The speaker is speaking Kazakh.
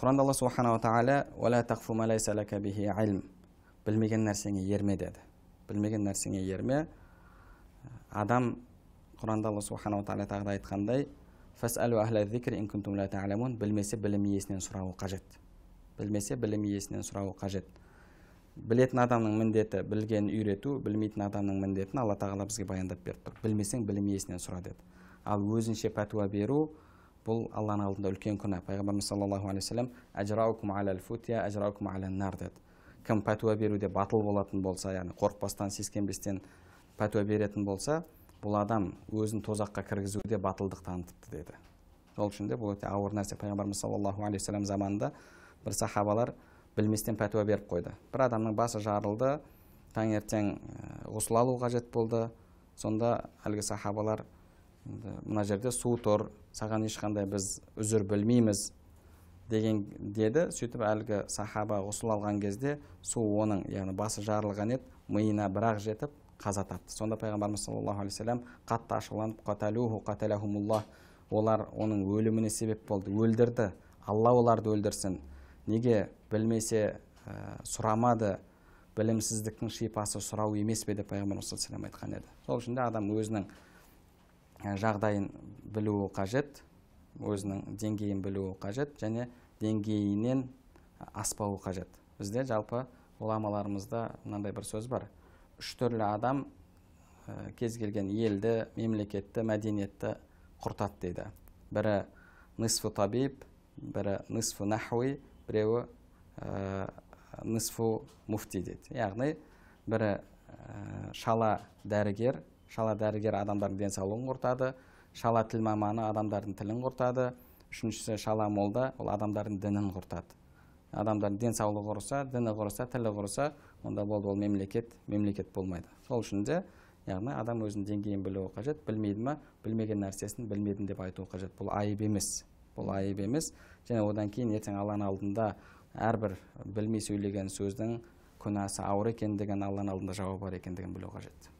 құранда алла субханала тағала білмеген нәрсеңе ерме деді білмеген нәрсеңе ерме адам құранда алла субханала тағала тағы да айтқандай білмесе білім иесінен сұрауы қажет білмесе білім иесінен сұрауы қажет білетін адамның міндеті білгенін үйрету білмейтін адамның міндетін алла тағала бізге баяндап беріп тұр білмесең білім иесінен сұра деді ал өзінше пәтуа беру бұл алланың алдында үлкен күнә пайғамбарымыз саллаллаху алейхи вассалам деді кім пәтуа беруде батыл болатын болса яғни қорықпастан сескенбестен пәтуа беретін болса бұл адам өзін тозаққа кіргізуде батылдық танытыпты деді сол үшін де бұл өте ауыр нәрсе пайғамбарымыз саллаллаху алейхи вассалам заманында бір сахабалар білместен пәтуа беріп қойды бір адамның басы жарылды таңертең ғұсыл алу қажет болды сонда әлгі сахабалар мына жерде су тұр саған ешқандай біз үзір білмейміз деген деді. Сөйтіп әлгі сахаба ғұсыл алған кезде су оның яғни басы жарылған еді миына бір ақ жетіп қаза тапты. Сонда пайғамбарымыз саллаллаху алейхи вассалам қатты ашуланып олар оның өліміне себеп болды өлдірді. Алла оларды өлдірсін. Неге білмесе ә, сұрамады білімсіздіктің шипасы сұрау емес пе деп пайғамбарымыз саллаллаху айтқан еді. Сол үшін де адам өзінің жағдайын білуі қажет өзінің деңгейін білуі қажет және деңгейінен аспауы қажет. Бізде жалпы ғұламаларымызда мынандай бір сөз бар. Үш түрлі адам ә, кез келген елді мемлекетті мәдениетті құртады дейді. Бірі нисфу табиб бірі нисфу нахуи біреуі ә, нисфу муфти дейді. Яғни бірі ә, шала дәрігер шала дәрігер адамдардың денсаулығын құртады. Шала тіл маманы адамдардың тілін құртады. Үшіншісі шала молда ол адамдардың дінін құртады. Адамдардың денсаулығы құрыса діні құрыса тілі құрыса онда болды ол мемлекет мемлекет болмайды. Сол үшін де яғни адам өзінің деңгейін білуі қажет. Білмейді ма білмеген нәрсесін білмедім деп айтуы қажет. Бұл айып емес. Бұл айып емес. Және одан кейін ертең алланың алдында әрбір білмей сөйлеген сөздің күнәсі ауыр екендігін алланың алдында жауабы бар екендігін білу қажет.